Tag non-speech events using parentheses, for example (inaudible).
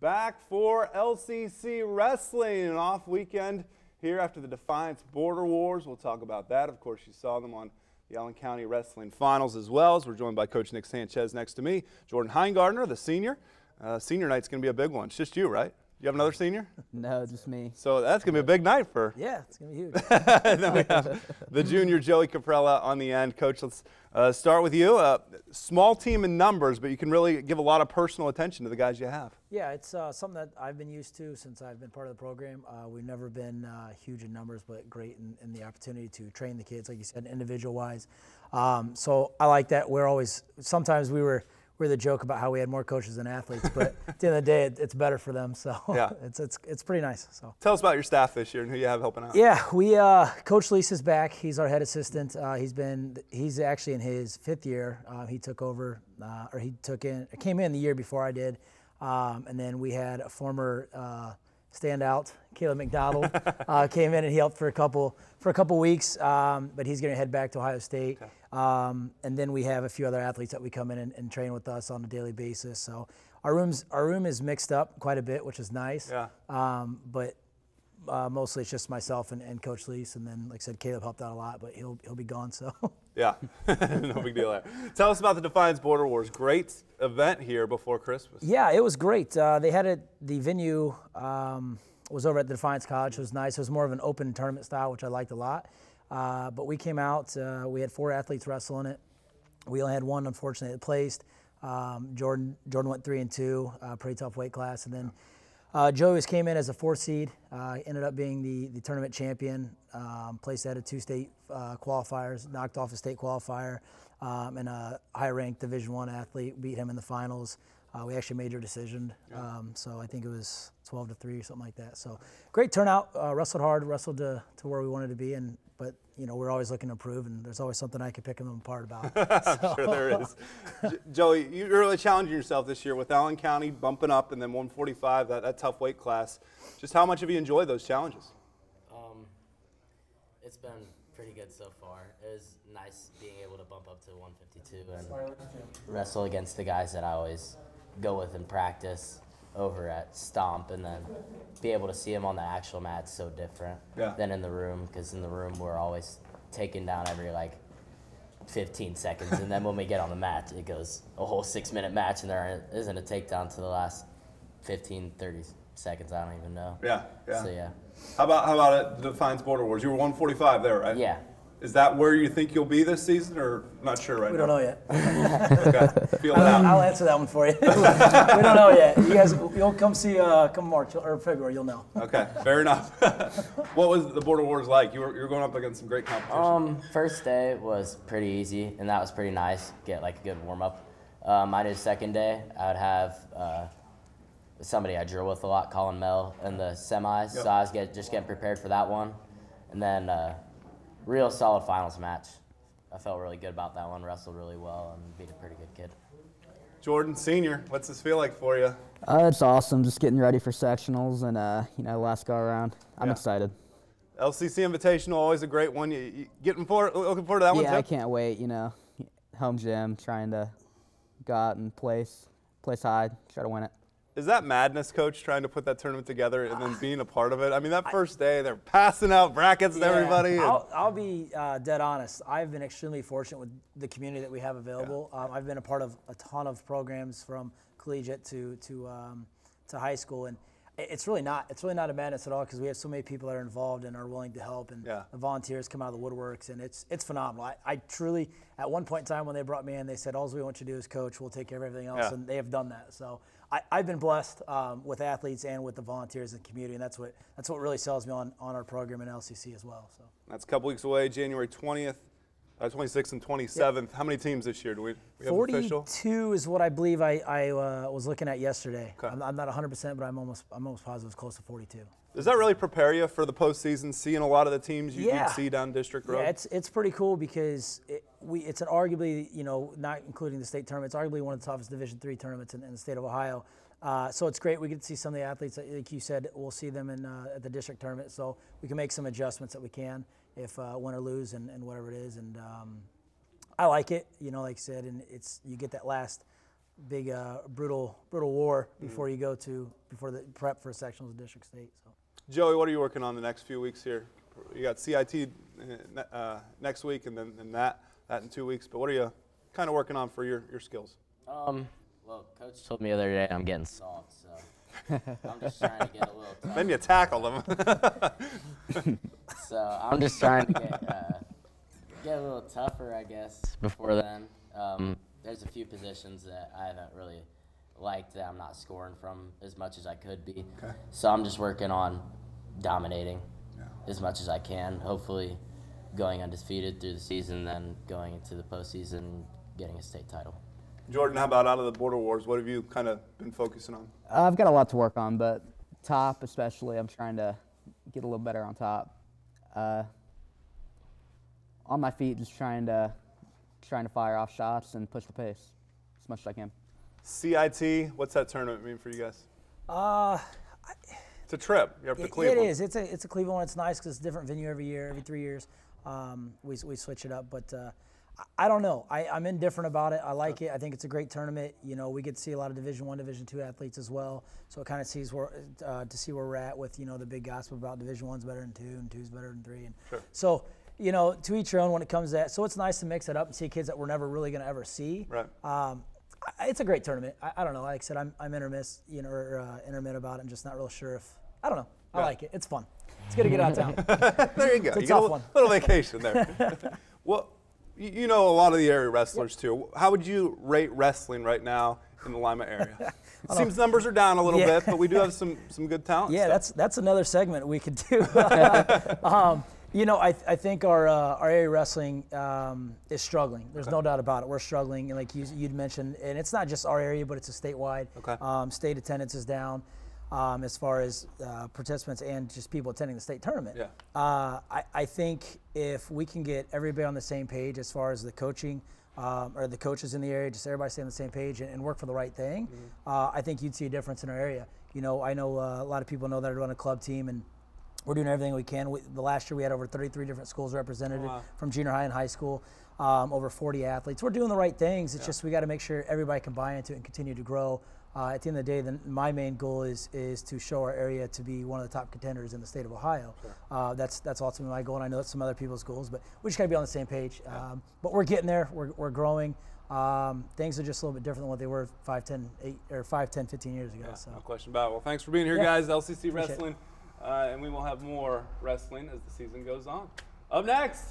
back for LCC Wrestling, an off weekend here after the Defiance Border Wars. We'll talk about that. Of course, you saw them on the Allen County Wrestling Finals as well. As we're joined by Coach Nick Sanchez next to me, Jordan Heingardner, the senior. Uh, senior night's going to be a big one. It's just you, right? You have another senior? (laughs) No, just me. So that's going to be a big night for. Yeah, it's gonna be huge. (laughs) then we have the junior Joey Caprella on the end. Coach, let's uh, start with you. Uh, small team in numbers, but you can really give a lot of personal attention to the guys you have. yeah, it's uh, something that I've been used to since I've been part of the program. Uh, we've never been uh, huge in numbers, but great in, in the opportunity to train the kids, like you said, individual wise. Um, so I like that. We're always sometimes we were we are the joke about how we had more coaches than athletes, but at the end of the day, it, it's better for them. So Yeah. (laughs) it's it's it's pretty nice. So. Tell us about your staff this year and who you have helping out. Yeah, we uh, Coach Lisa's back. He's our head assistant. Uh, he's been he's actually in his fifth year. Uh, he took over, uh, or he took in came in the year before I did, um, and then we had a former uh, standout, Caleb McDonald, uh, (laughs) came in and he helped for a couple for a couple weeks. Um, but he's going to head back to Ohio State. Um, and then we have a few other athletes that we come in and, and train with us on a daily basis. So our rooms our room is mixed up quite a bit, which is nice. Yeah. Um, but uh, mostly it's just myself and, and Coach Lease, and then like I said, Caleb helped out a lot, but he'll he'll be gone. So (laughs) Yeah, (laughs) no big deal there. Tell us about the Defiance Border Wars. Great event here before Christmas. yeah, it was great. Uh, they had it. The venue um, was over at the Defiance College. It was nice. It was more of an open tournament style, which I liked a lot. Uh, but we came out. Uh, we had four athletes wrestle in it. We only had one, unfortunately, that placed. Um, Jordan Jordan went three and two, uh, pretty tough weight class, and then. Uh, Joey's came in as a four seed, uh, ended up being the, the tournament champion, um, placed out of two state uh, qualifiers, knocked off a state qualifier, um, and a high ranked Division One athlete beat him in the finals. Uh, we actually made your decision, um, so I think it was 12 to three or something like that. So great turnout, uh, wrestled hard, wrestled to, to where we wanted to be, and but you know we're always looking to improve, and there's always something I can pick them apart about. I'm (laughs) sure there is. J- Joey, you're really challenging yourself this year with Allen County bumping up and then 145, that, that tough weight class. Just how much have you enjoyed those challenges? Um, it's been pretty good so far. It was nice being able to bump up to 152 and wrestle against the guys that I always go with in practice over at Stomp, and then be able to see them on the actual mat is so different Yeah. than in the room. Because in the room we're always taken down every like 15 seconds, and then when we get on the mat, it goes a whole six-minute match, and there isn't a takedown to the last 15, 30 seconds. I don't even know. Yeah, yeah. So yeah. How about how about the Defiance Border Wars? You were 145 there, right? Yeah. Is that where you think you'll be this season, or not sure right we now? We don't know yet. (laughs) Okay. Feel it I'll, out. I'll answer that one for you. (laughs) we don't know yet. You guys, you'll come see, uh, come March or February, you'll know. Okay, fair enough. (laughs) what was the Border Wars like? You were, you were going up against some great competition. Um, first day was pretty easy, and that was pretty nice. Get like a good warm up. Um, I did second day. I would have uh, somebody I drill with a lot, Colin Mel, in the semis. Yep. So I was get, just getting prepared for that one, and then uh, real solid finals match. I felt really good about that one. Wrestled really well and beat a pretty good kid. Jordan, senior, what's this feel like for you? Uh, it's awesome. Just getting ready for sectionals and uh, you know last go around. I'm Yeah. excited. LCC Invitational, always a great one. You, you getting forward, looking forward to that one yeah. I can't wait. You know, home gym, trying to go out and place, place high, try to win it. Is that madness, Coach, trying to put that tournament together and then (sighs) being a part of it? I mean, that first day, they're passing out brackets to Yeah, everybody. I'll, I'll be uh, dead honest. I've been extremely fortunate with the community that we have available. Um, I've been a part of a ton of programs from collegiate to to um, to high school, and it's really not it's really not a madness at all because we have so many people that are involved and are willing to help, and Yeah. the volunteers come out of the woodworks, and it's it's phenomenal. I, I truly, at one point in time when they brought me in, they said, "All we want you to do is coach. We'll take care of everything else," Yeah. and they have done that. So. I, I've been blessed um, with athletes and with the volunteers and community, and that's what that's what really sells me on, on our program in LCC as well. So. That's a couple weeks away, January 20th, uh, 26th, and 27th. How many teams this year? Do we, we have official? 42 is what I believe I, I uh, was looking at yesterday. Okay. I'm, I'm not 100%, but I'm almost I'm almost positive it's close to 42. Does that really prepare you for the postseason, seeing a lot of the teams you, Yeah. see down District Road? Yeah, it's it's pretty cool because it, we it's an arguably you know not including the state tournament, it's arguably one of the toughest Division three tournaments in, in the state of Ohio. Uh, so it's great. We get to see some of the athletes, like you said, we'll see them in uh, at the district tournament. So we can make some adjustments that we can if uh, win or lose and, and whatever it is. And um, I like it, you know, like I said, and it's you get that last big uh, brutal brutal war before you go to before the prep for sectionals of district state. So. Joey, what are you working on the next few weeks here? You got CIT uh, uh, next week, and then and that that in two weeks. But what are you kind of working on for your, your skills? Um, well, coach told me the other day I'm getting soft, so (laughs) I'm just trying to get a little tough. Then you tackle them. (laughs) So I'm just trying to get uh, get a little tougher, I guess. Before then, um, there's a few positions that I haven't really liked that I'm not scoring from as much as I could be. Okay. So I'm just working on dominating as much as I can. Hopefully, going undefeated through the season, then going into the postseason, getting a state title. Jordan, how about out of the border wars? What have you kind of been focusing on? Uh, I've got a lot to work on, but top especially, I'm trying to get a little better on top. Uh, on my feet, just trying to trying to fire off shots and push the pace as much as I can. CIT, what's that tournament mean for you guys? Uh, It's a trip. You're up to It- Cleveland. It is. It's a it's a Cleveland. It's nice because it's a different venue every year, every three years. Um, we we switch it up, but uh, I, don't know. I, I'm indifferent about it. I like it. I think it's a great tournament. You know, we get to see a lot of Division One, Division Two athletes as well. So it kind of sees where uh, to see where we're at with you know the big gossip about Division One's better than two and two's better than three. And Sure. so you know, to each your own when it comes to that. So it's nice to mix it up and see kids that we're never really going to ever see. Right. Um, it's a great tournament. I, I don't know. Like I said, I'm, I'm intermiss, you know, or, uh, intermittent about it. I'm just not real sure if I don't know. I Yeah. like it. It's fun. It's good to get out of town. (laughs) there you go. It's a you tough a one. little vacation there. (laughs) well, you know a lot of the area wrestlers too. How would you rate wrestling right now in the Lima area? (laughs) Seems numbers are down a little Yeah. bit, but we do have some (laughs) some good talent. yeah, still. that's that's another segment we could do. (laughs) um, you know, I, I think our uh, our area wrestling um, is struggling. There's no doubt about it. We're struggling, and like you, you'd mentioned, and it's not just our area, but it's a statewide. Okay. Um, state attendance is down um, as far as uh, participants and just people attending the state tournament. Yeah. Uh, I, I think if we can get everybody on the same page as far as the coaching um, or the coaches in the area, just everybody stay on the same page and, and work for the right thing, Mm-hmm. uh, I think you'd see a difference in our area. You know, I know uh, a lot of people know that I run a club team and we're doing everything we can. We, the last year we had over 33 different schools represented wow. from junior high and high school, um, over 40 athletes. We're doing the right things. It's just we got to make sure everybody can buy into it and continue to grow. Uh, at the end of the day, then my main goal is is to show our area to be one of the top contenders in the state of Ohio. Uh, that's that's ultimately my goal, and I know that's some other people's goals, but we just got to be on the same page. Um, but we're getting there. We're, we're growing. Um, things are just a little bit different than what they were 5, 10, 8, or 5, 10, 15 years ago. Yeah, so. no question about it. Well, thanks for being here, Yeah. guys. LCC Appreciate. Wrestling, uh, and we will have more wrestling as the season goes on. Up next.